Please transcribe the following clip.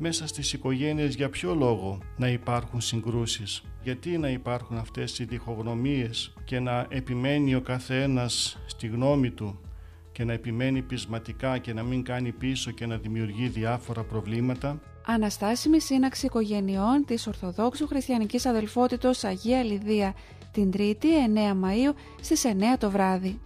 μέσα στις οικογένειες για ποιο λόγο να υπάρχουν συγκρούσεις. Γιατί να υπάρχουν αυτές οι διχογνωμίες και να επιμένει ο καθένας στη γνώμη του και να επιμένει πεισματικά και να μην κάνει πίσω και να δημιουργεί διάφορα προβλήματα; Αναστάσιμη σύναξη οικογενειών της Ορθοδόξου Χριστιανικής Αδελφότητος Αγία Λιδία την 3η 9 Μαΐου στις 9 το βράδυ.